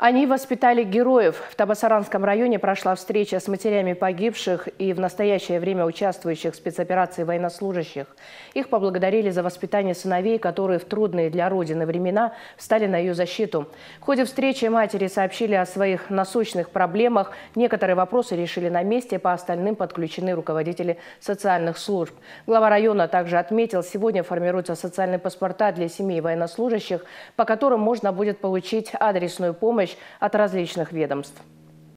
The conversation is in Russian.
Они воспитали героев. В Табасаранском районе прошла встреча с матерями погибших и в настоящее время участвующих в спецоперации военнослужащих. Их поблагодарили за воспитание сыновей, которые в трудные для Родины времена встали на ее защиту. В ходе встречи матери сообщили о своих насущных проблемах. Некоторые вопросы решили на месте, по остальным подключены руководители социальных служб. Глава района также отметил, сегодня формируются социальные паспорта для семей военнослужащих, по которым можно будет получить адресную помощь помощь от различных ведомств.